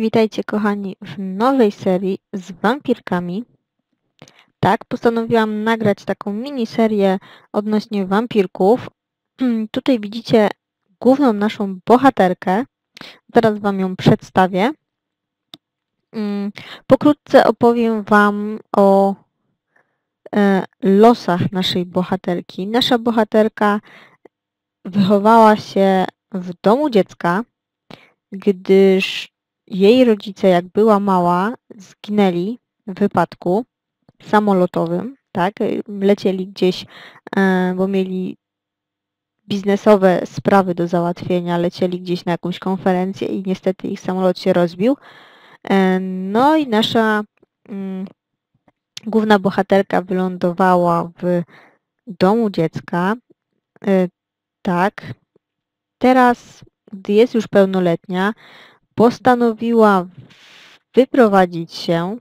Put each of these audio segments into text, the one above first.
Witajcie kochani w nowej serii z wampirkami. Tak, postanowiłam nagrać taką miniserię odnośnie wampirków. Tutaj widzicie główną naszą bohaterkę. Zaraz Wam ją przedstawię. Mm, Pokrótce opowiem Wam o e, losach naszej bohaterki. Nasza bohaterka wychowała się w domu dziecka, gdyż jej rodzice, jak była mała, zginęli w wypadku samolotowym, tak? Lecieli gdzieś, e, bo mieli biznesowe sprawy do załatwienia, lecieli gdzieś na jakąś konferencję i niestety ich samolot się rozbił. E, no i nasza mm, główna bohaterka wylądowała w domu dziecka. E, tak. Teraz, gdy jest już pełnoletnia, postanowiła wyprowadzić się,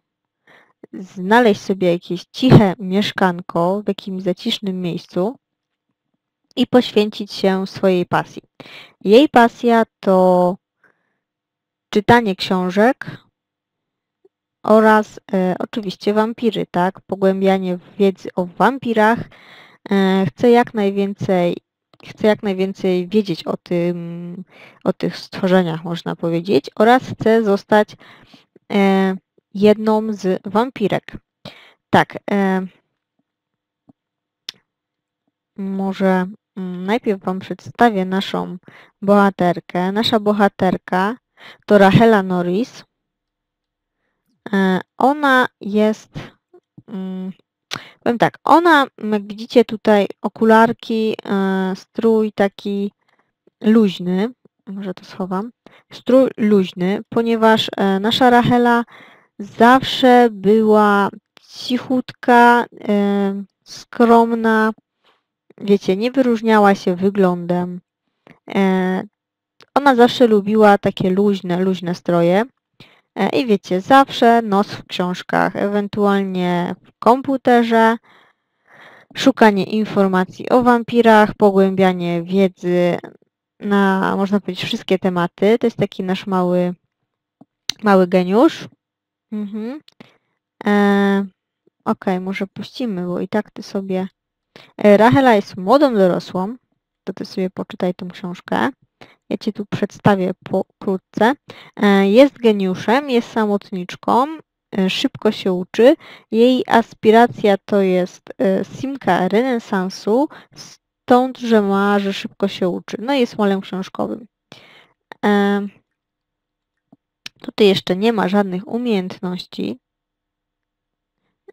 znaleźć sobie jakieś ciche mieszkanko w jakimś zacisznym miejscu i poświęcić się swojej pasji. Jej pasja to czytanie książek oraz e, oczywiście wampiry, tak? Pogłębianie wiedzy o wampirach. E, chce jak najwięcej chcę jak najwięcej wiedzieć o tym, o tych stworzeniach, można powiedzieć, oraz chcę zostać e, jedną z wampirek. Tak, e, może mm, najpierw Wam przedstawię naszą bohaterkę. Nasza bohaterka to Rahela Norris. E, ona jest mm, Powiem tak, ona, jak widzicie tutaj, okularki, e, strój taki luźny, może to schowam, strój luźny, ponieważ e, nasza Rachela zawsze była cichutka, e, skromna, wiecie, nie wyróżniała się wyglądem. Ona zawsze lubiła takie luźne, luźne stroje. E, I wiecie, zawsze nos w książkach, ewentualnie w komputerze, szukanie informacji o wampirach, pogłębianie wiedzy na, można powiedzieć, wszystkie tematy. To jest taki nasz mały, mały geniusz. Mhm. E, może puścimy, bo i tak ty sobie... E, Rachela jest młodą dorosłą, to ty sobie poczytaj tą książkę. Ja Ci tu przedstawię pokrótce. E, jest geniuszem, jest samotniczką, e, szybko się uczy. Jej aspiracja to jest e, simka renesansu, stąd, że ma, że szybko się uczy. No i jest molem książkowym. Tutaj jeszcze nie ma żadnych umiejętności.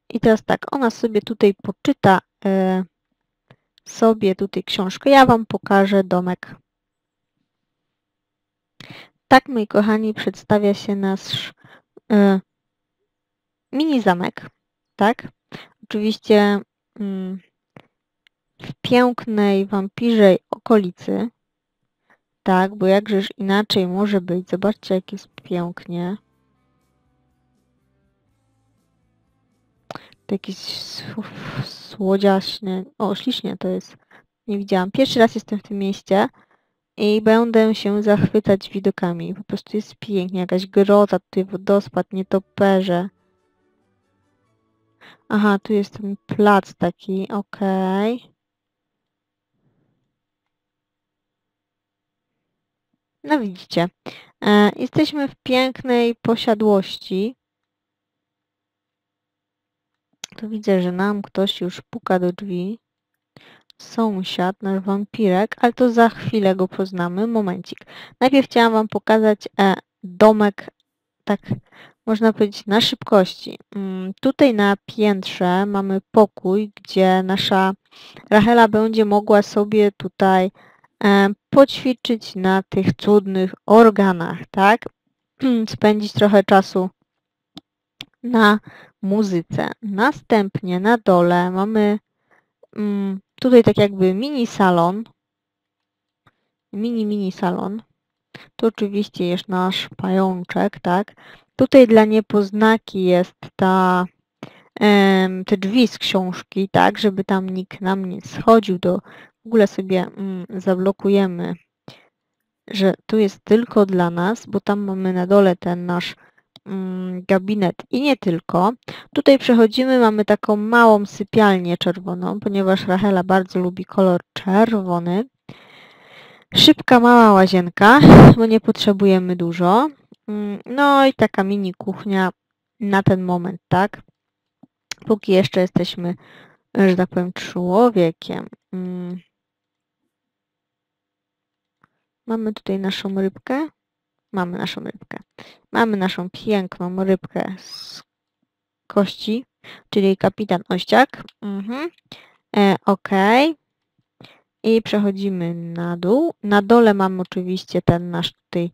I teraz tak, ona sobie tutaj poczyta sobie tutaj książkę. Ja Wam pokażę domek. Tak, moi kochani, przedstawia się nasz y, mini zamek, tak? Oczywiście y, w pięknej, wampirzej okolicy, tak, bo jakżeż inaczej może być. Zobaczcie, jak jest pięknie. To jakieś o ślicznie to jest. Nie widziałam. Pierwszy raz jestem w tym mieście i będę się zachwycać widokami. Po prostu jest pięknie, jakaś grota, tutaj wodospad, nietoperze. Aha, tu jest ten plac taki, okej. Okay. No widzicie, e, jesteśmy w pięknej posiadłości. Tu widzę, że nam ktoś już puka do drzwi sąsiad, nasz wampirek, ale to za chwilę go poznamy. Momencik. Najpierw chciałam Wam pokazać e, domek, tak można powiedzieć, na szybkości. Mm, tutaj na piętrze mamy pokój, gdzie nasza Rachela będzie mogła sobie tutaj e, poćwiczyć na tych cudnych organach, tak? Spędzić trochę czasu na muzyce. Następnie na dole mamy mm, tutaj tak jakby mini salon. Mini, mini salon. Tu oczywiście jest nasz pajączek, tak. Tutaj dla niepoznaki jest ta, te drzwi z książki, tak, żeby tam nikt nam nie schodził do, w ogóle sobie mm, zablokujemy że tu jest tylko dla nas, bo tam mamy na dole ten nasz gabinet i nie tylko. Tutaj przechodzimy, mamy taką małą sypialnię czerwoną, ponieważ Rachela bardzo lubi kolor czerwony. Szybka, mała łazienka, bo nie potrzebujemy dużo. Mm, No i taka mini kuchnia na ten moment, tak? Póki jeszcze jesteśmy, że tak powiem, człowiekiem. Mm. Mamy tutaj naszą rybkę. Mamy naszą rybkę. Mamy naszą piękną rybkę z kości, czyli kapitan Ościak. Mhm. E, ok. I przechodzimy na dół. Na dole mamy oczywiście ten nasz tutaj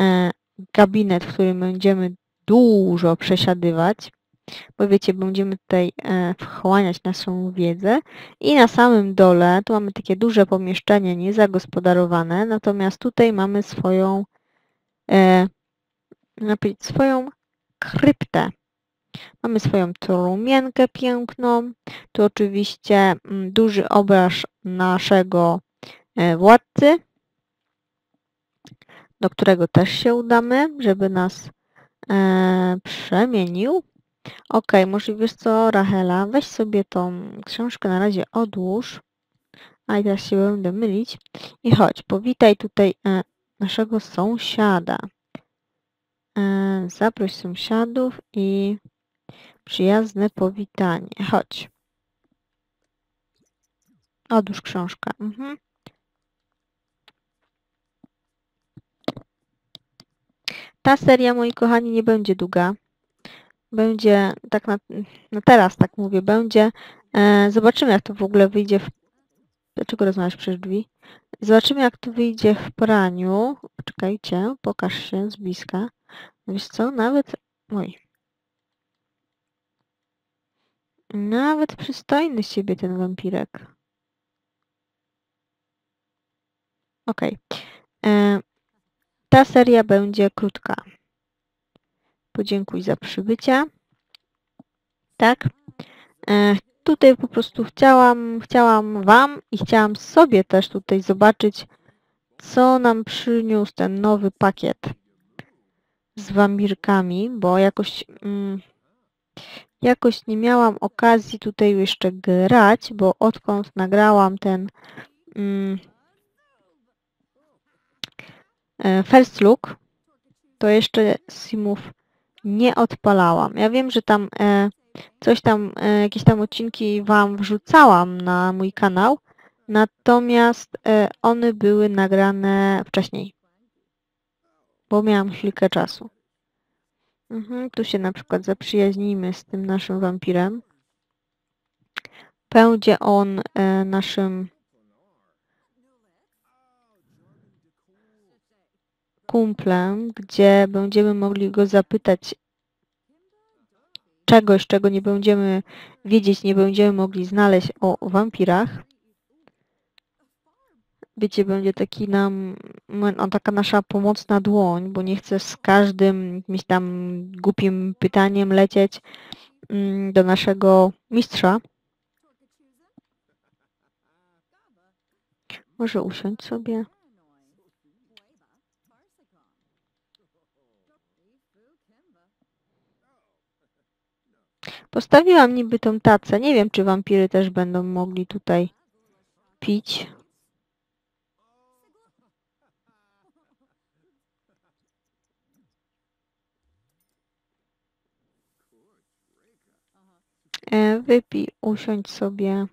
e, gabinet, w którym będziemy dużo przesiadywać. Bo wiecie, będziemy tutaj e, wchłaniać naszą wiedzę. I na samym dole, tu mamy takie duże pomieszczenie niezagospodarowane, natomiast tutaj mamy swoją, e, powiedzieć, swoją kryptę. Mamy swoją trumienkę piękną. Tu oczywiście mm, duży obraz naszego e, władcy, do którego też się udamy, żeby nas e, przemienił. Ok, może wiesz co, Rachela, weź sobie tą książkę na razie odłóż. A i teraz się będę mylić. I chodź, powitaj tutaj e, naszego sąsiada. E, zaproś sąsiadów i przyjazne powitanie. Chodź. Odłóż książkę. Mhm. Ta seria, moi kochani, nie będzie długa. Będzie, tak na, no teraz tak mówię, będzie. E, zobaczymy, jak to w ogóle wyjdzie w... Dlaczego rozmawiasz przez drzwi? Zobaczymy, jak to wyjdzie w praniu. Czekajcie, pokaż się z bliska. Wiesz co, nawet... Oj. Nawet przystojny z siebie ten wampirek. Okej. Okay. Ta seria będzie krótka. Podziękuj za przybycie. Tak. E, tutaj po prostu chciałam, chciałam Wam i chciałam sobie też tutaj zobaczyć, co nam przyniósł ten nowy pakiet z wampirkami, bo jakoś mm, jakoś nie miałam okazji tutaj jeszcze grać, bo odkąd nagrałam ten mm, e, first look, to jeszcze simów nie odpalałam. Ja wiem, że tam e, coś tam, e, jakieś tam odcinki Wam wrzucałam na mój kanał, natomiast e, one były nagrane wcześniej, bo miałam chwilkę czasu. Mhm, tu się na przykład zaprzyjaźnimy z tym naszym wampirem. Będzie on e, naszym kumplem, gdzie będziemy mogli go zapytać czegoś, czego nie będziemy wiedzieć, nie będziemy mogli znaleźć o wampirach. Wiecie, będzie taki nam, on taka nasza pomocna dłoń, bo nie chcę z każdym jakimś tam głupim pytaniem lecieć mm, do naszego mistrza. Może usiąść sobie. Postawiłam niby tą tacę. Nie wiem, czy wampiry też będą mogli tutaj pić. E, wypij, usiądź sobie.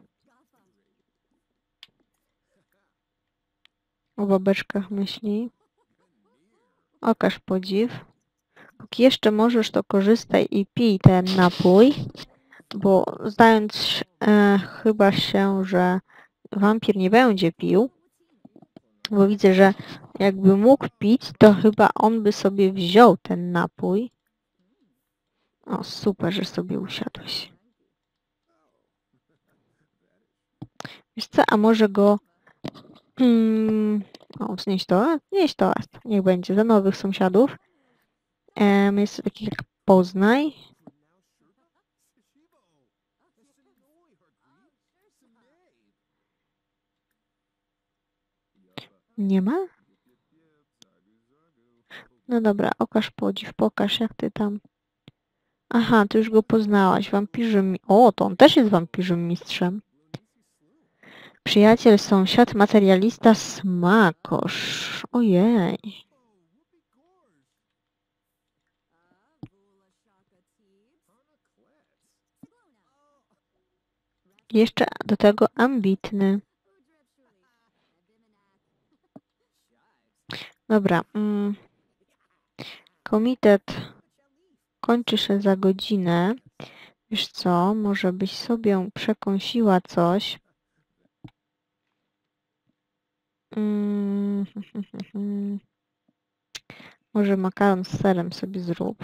O babeczkach myśli. Okaż podziw. Póki jeszcze możesz, to korzystaj i pij ten napój, bo zdając e, chyba się, że wampir nie będzie pił, bo widzę, że jakby mógł pić, to chyba on by sobie wziął ten napój. O, super, że sobie usiadłeś. Wiesz co, a może go... Hmm, o, znieść to, znieść to, niech będzie, za nowych sąsiadów. Um, jest taki jak Poznaj. Nie ma? No dobra, okaż podziw, pokaż jak ty tam. Aha, ty już go poznałaś. Wampirzym... O, to on też jest wampirzym mistrzem. Przyjaciel, sąsiad, materialista, smakosz. Ojej. Jeszcze do tego ambitny. Dobra. Mm. Komitet kończy się za godzinę. Wiesz co, może byś sobie przekąsiła coś. Mm. Może makaron z serem sobie zrób.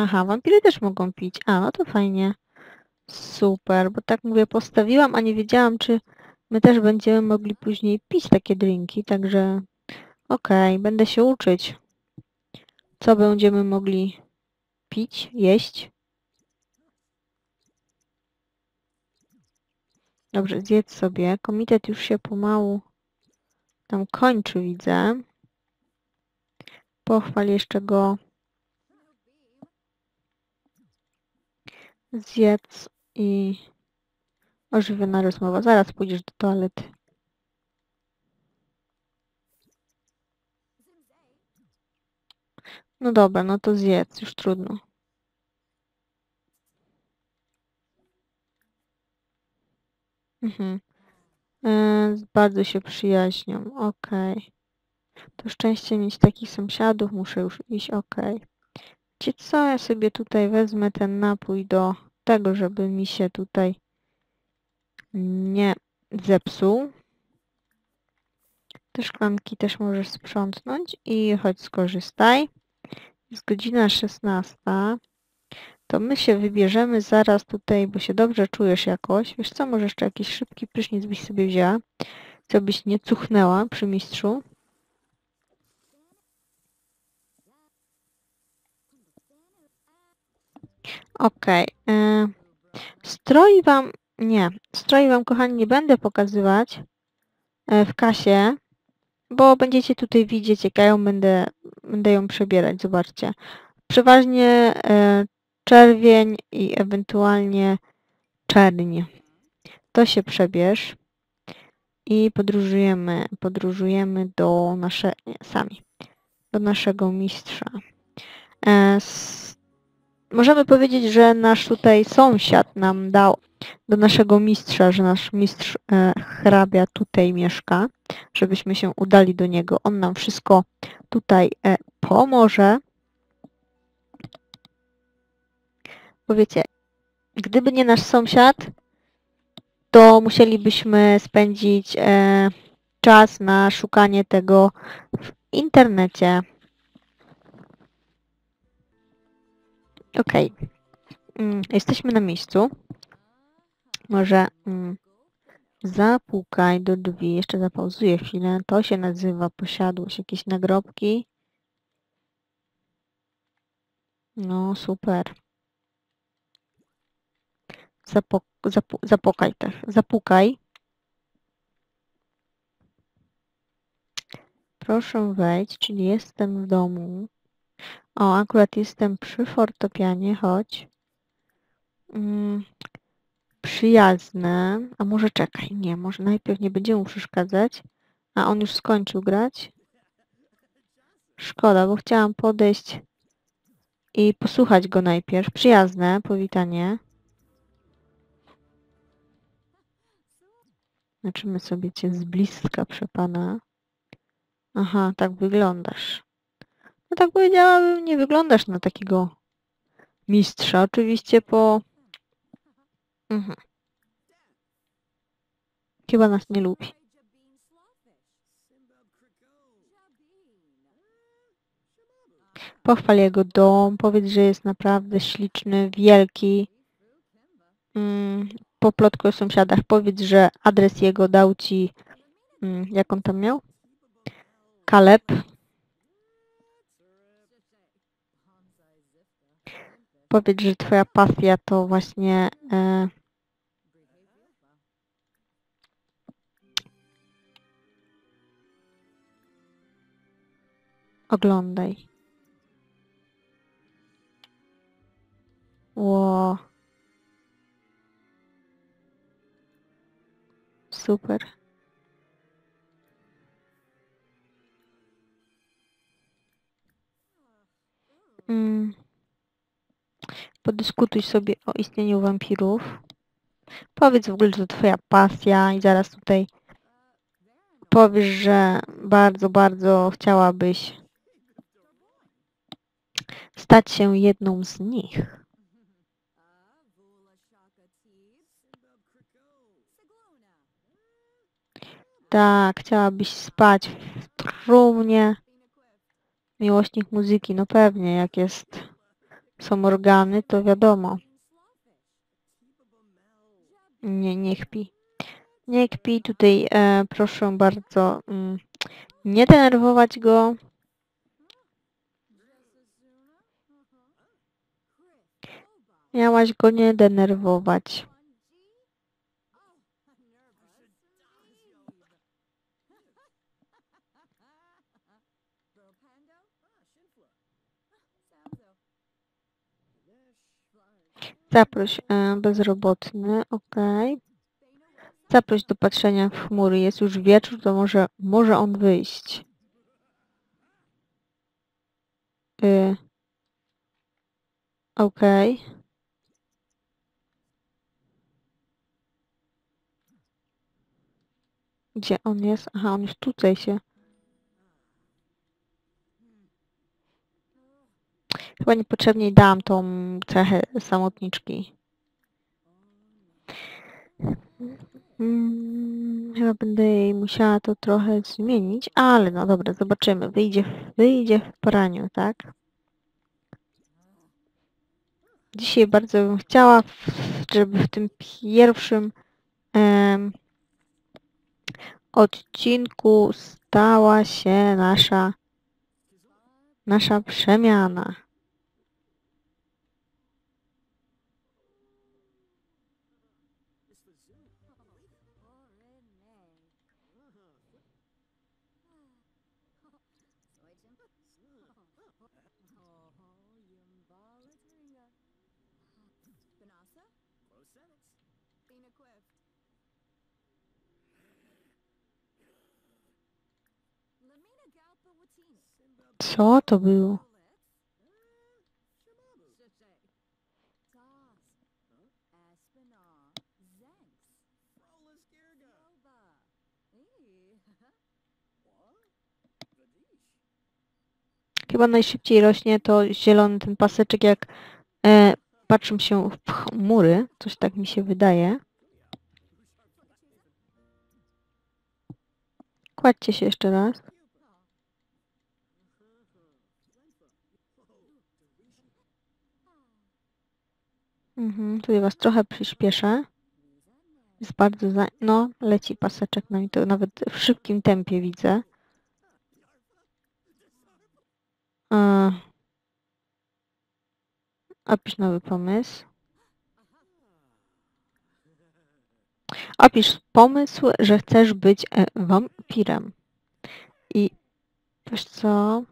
Aha, wampiry też mogą pić. A, no to fajnie. Super, bo tak mówię, postawiłam, a nie wiedziałam, czy my też będziemy mogli później pić takie drinki, także okej, okay, będę się uczyć. Co będziemy mogli pić, jeść. Dobrze, zjedz sobie. Komitet już się pomału tam kończy, widzę. Pochwal jeszcze go. Zjedz i ożywiona rozmowa. Zaraz pójdziesz do toalety. No dobra, no to zjedz, już trudno. Mhm. E, bardzo się przyjaźnią, okej. Okay. To szczęście mieć takich sąsiadów, muszę już iść, okej. Okay. Wiecie co, ja sobie tutaj wezmę ten napój do tego, żeby mi się tutaj nie zepsuł. Te szklanki też możesz sprzątnąć i chodź skorzystaj. Jest godzina 16. To my się wybierzemy zaraz tutaj, bo się dobrze czujesz jakoś. Wiesz co, może jeszcze jakiś szybki prysznic byś sobie wzięła, co byś nie cuchnęła przy mistrzu. Okej. Okay. E, stroi Wam... Nie. Stroi Wam, kochani, nie będę pokazywać e, w kasie, bo będziecie tutaj widzieć, jak ja ją będę, będę ją przebierać. Zobaczcie. Przeważnie e, czerwień i ewentualnie czerń. To się przebierz i podróżujemy, podróżujemy do nasze, nie, sami, do naszego mistrza. Możemy powiedzieć, że nasz tutaj sąsiad nam dał do naszego mistrza, że nasz mistrz e, hrabia tutaj mieszka, żebyśmy się udali do niego. On nam wszystko tutaj e, pomoże. Bo wiecie, gdyby nie nasz sąsiad, to musielibyśmy spędzić e, czas na szukanie tego w internecie. Okej. Okay. Mm, jesteśmy na miejscu. Może mm, zapukaj do drzwi. Jeszcze zapauzuję chwilę. To się nazywa posiadłość. Jakieś nagrobki. No, super. Zapo, zapu, zapukaj też. Zapukaj. Proszę wejść, czyli jestem w domu. O, akurat jestem przy fortepianie, chodź. Mm, przyjazne. A może czekaj, nie, może najpierw nie będziemy mu przeszkadzać. A on już skończył grać. Szkoda, bo chciałam podejść i posłuchać go najpierw. Przyjazne powitanie. Zobaczymy sobie cię z bliska, przepana. Aha, tak wyglądasz. No tak powiedziałabym, nie wyglądasz na takiego mistrza. Oczywiście po... Mhm. Chyba nas nie lubi. Pochwal jego dom, powiedz, że jest naprawdę śliczny, wielki. Mm, po plotku o sąsiadach powiedz, że adres jego dał ci, mm, jak on tam miał? Kaleb. powiedz, że twoja pasja to właśnie e, oglądaj. Ło. Super. Mm. Podyskutuj sobie o istnieniu wampirów. Powiedz w ogóle, że to twoja pasja i zaraz tutaj powiesz, że bardzo, bardzo chciałabyś stać się jedną z nich. Tak, chciałabyś spać w trumnie. Miłośnik muzyki, no pewnie, jak jest, są organy, to wiadomo. Nie, nie kpi. Nie kpi, tutaj e, proszę bardzo mm, nie denerwować go. Miałaś go nie denerwować. Zaproś e, bezrobotny, ok. Zaproś do patrzenia w chmury. Jest już wieczór, to może, może on wyjść. Y, ok. Gdzie on jest? Aha, on już tutaj się. Chyba niepotrzebnie dałam tą cechę samotniczki. Mm, chyba będę jej musiała to trochę zmienić, ale no dobra, zobaczymy. Wyjdzie, wyjdzie w praniu, tak? Dzisiaj bardzo bym chciała, żeby w tym pierwszym em, odcinku stała się nasza nasza przemiana. Co to było? Chyba najszybciej rośnie to zielony ten paseczek, jak e, patrzę się w chmury. Coś tak mi się wydaje. Kładźcie się jeszcze raz. Mhm, tutaj was trochę przyspieszę. Jest bardzo za... No, leci paseczek na mi to nawet w szybkim tempie widzę. A... Opisz nowy pomysł. Opisz pomysł, że chcesz być e, wampirem. I wiesz co?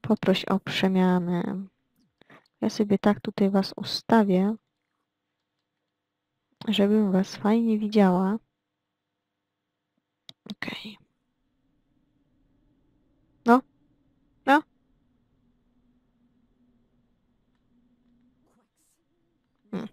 Poproś o przemianę. Ja sobie tak tutaj was ustawię, żebym was fajnie widziała. Okej. Okay. No. No. Hmm.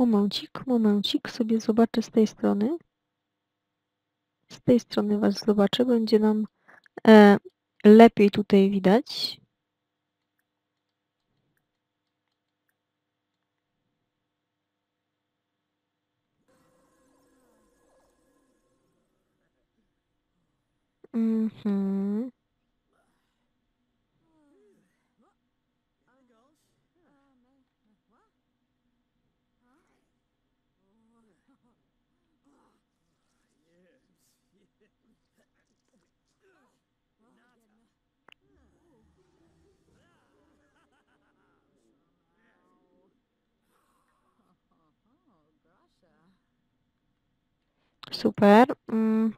Momencik, momencik, sobie zobaczę z tej strony. Z tej strony Was zobaczę, będzie nam e, lepiej tutaj widać. Mhm. Super. Mm.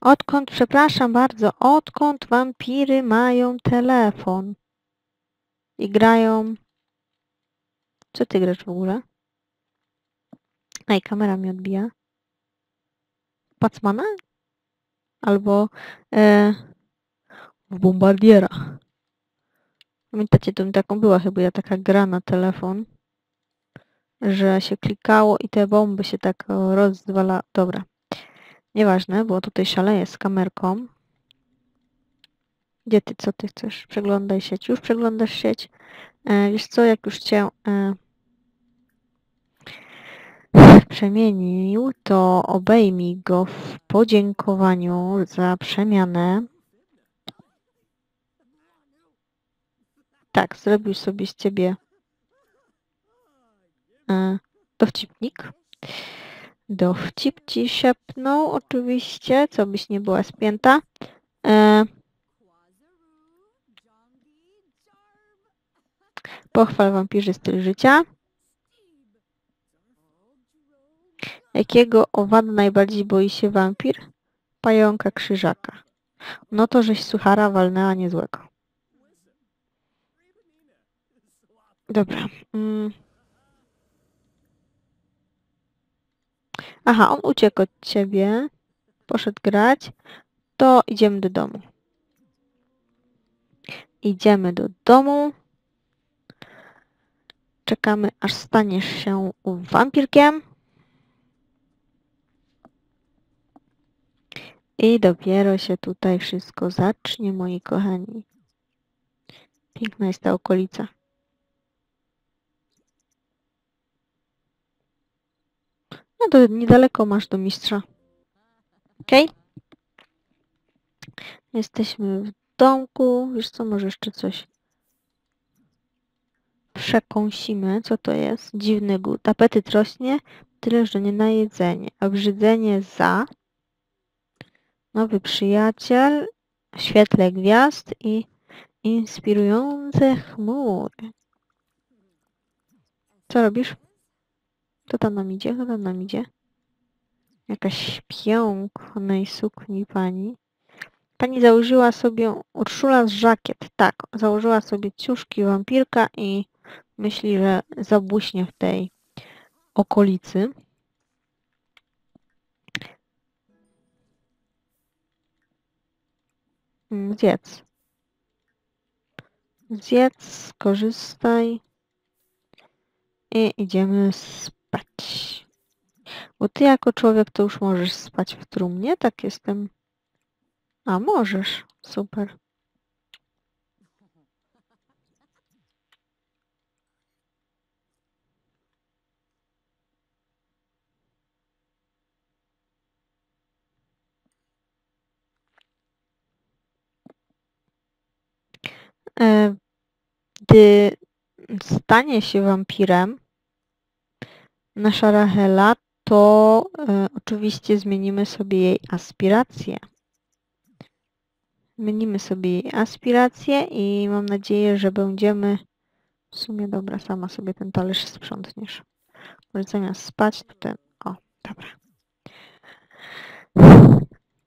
Odkąd, przepraszam bardzo, odkąd wampiry mają telefon i grają... Co ty grasz w ogóle? Ej, kamera mi odbija. Pacmana? Albo e, w bombardiera. Pamiętacie, to mi taką była chyba ja taka gra na telefon, że się klikało i te bomby się tak rozdwala. Dobra. Nieważne, bo tutaj szaleję z kamerką. Gdzie ty, co ty chcesz? Przeglądaj sieć. Już przeglądasz sieć. E, wiesz co, jak już cię e, przemienił, to obejmij go w podziękowaniu za przemianę. Tak, zrobił sobie z ciebie dowcipnik. Dowcip ci szepnął oczywiście, co byś nie była spięta. E, pochwal wampirzy styl życia. Jakiego owada najbardziej boi się wampir? Pająka krzyżaka. No to żeś suchara walnęła niezłego. Dobra. Mm. Aha, on uciekł od ciebie. Poszedł grać. To idziemy do domu. Idziemy do domu. Czekamy, aż staniesz się wampirkiem. I dopiero się tutaj wszystko zacznie, moi kochani. Piękna jest ta okolica. No to niedaleko masz do mistrza. Ok? Jesteśmy w domku. Wiesz co, może jeszcze coś przekąsimy. Co to jest? Dziwny głód. Apetyt rośnie, tyle, że nie na jedzenie. Obrzydzenie za. Nowy przyjaciel. Świetle gwiazd i inspirujące chmury. Co robisz? Kto tam nam idzie? Kto tam nam idzie? Jakaś pięknej sukni pani. Pani założyła sobie Urszula z żakiet. Tak, założyła sobie ciuszki wampirka i myśli, że zabłyśnie w tej okolicy. Mm, zjedz. Zjedz, skorzystaj i idziemy spać. Bo ty jako człowiek to już możesz spać w trumnie, tak jestem. A możesz, super. E, gdy stanie się wampirem, nasza Rahela, to e, oczywiście zmienimy sobie jej aspiracje. Zmienimy sobie jej aspiracje i mam nadzieję, że będziemy... W sumie dobra, sama sobie ten talerz sprzątniesz. Może zamiast spać, to ten... O, dobra.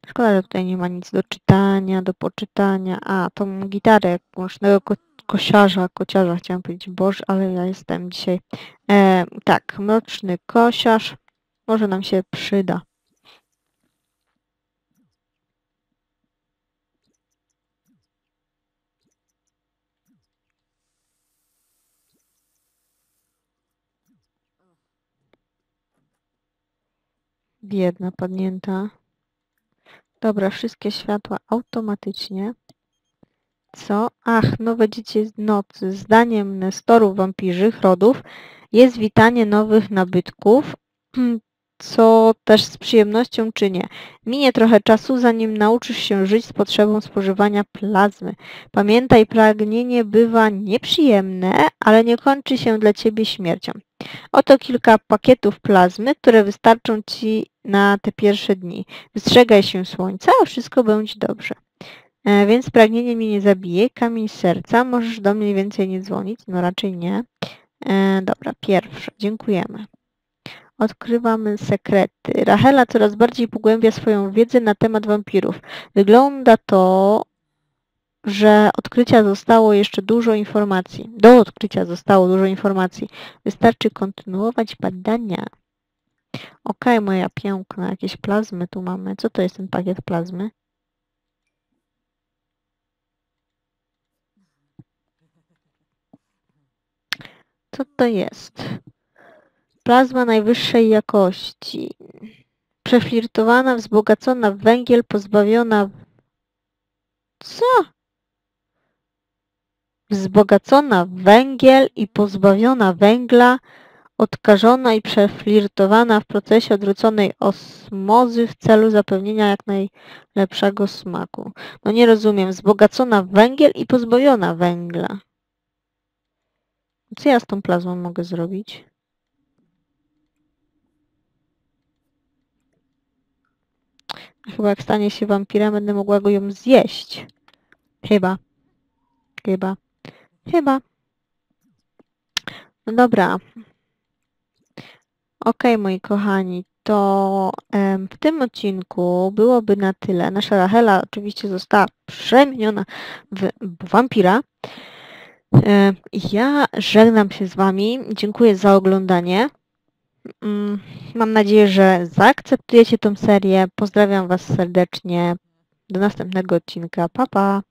Szkoda, że tutaj nie ma nic do czytania, do poczytania. A, tą gitarę głośnego ko kosiarza, kociarza chciałam powiedzieć, boż, ale ja jestem dzisiaj. E, tak, mroczny kosiarz. Może nam się przyda. Biedna, padnięta. Dobra, wszystkie światła automatycznie. Co? Ach, nowe dziecię nocy. Zdaniem Nestorów wampirzych rodów jest witanie nowych nabytków, co też z przyjemnością czynię. Minie trochę czasu, zanim nauczysz się żyć z potrzebą spożywania plazmy. Pamiętaj, pragnienie bywa nieprzyjemne, ale nie kończy się dla ciebie śmiercią. Oto kilka pakietów plazmy, które wystarczą Ci na te pierwsze dni. Wystrzegaj się słońca, a wszystko będzie dobrze. E, więc pragnienie mnie nie zabije. Kamień serca. Możesz do mnie więcej nie dzwonić. No raczej nie. E, dobra, pierwsze. Dziękujemy. Odkrywamy sekrety. Rachela coraz bardziej pogłębia swoją wiedzę na temat wampirów. Wygląda to, że odkrycia zostało jeszcze dużo informacji. Do odkrycia zostało dużo informacji. Wystarczy kontynuować badania. Ok, moja piękna, jakieś plazmy tu mamy. Co to jest ten pakiet plazmy? Co to jest? Plazma najwyższej jakości. Przeflirtowana, wzbogacona w węgiel, pozbawiona... Co? Wzbogacona w węgiel i pozbawiona węgla, odkażona i przeflirtowana w procesie odwróconej osmozy w celu zapewnienia jak najlepszego smaku. No nie rozumiem. Wzbogacona w węgiel i pozbawiona węgla. Co ja z tą plazmą mogę zrobić? Chyba jak stanie się wampirem, będę mogła go ją zjeść. Chyba. Chyba. Chyba. No dobra. Ok, moi kochani, to em, w tym odcinku byłoby na tyle. Nasza Rachela oczywiście została przemieniona w wampira. Ja żegnam się z Wami. Dziękuję za oglądanie. Mm, Mam nadzieję, że zaakceptujecie tą serię. Pozdrawiam Was serdecznie. Do następnego odcinka. Pa, pa.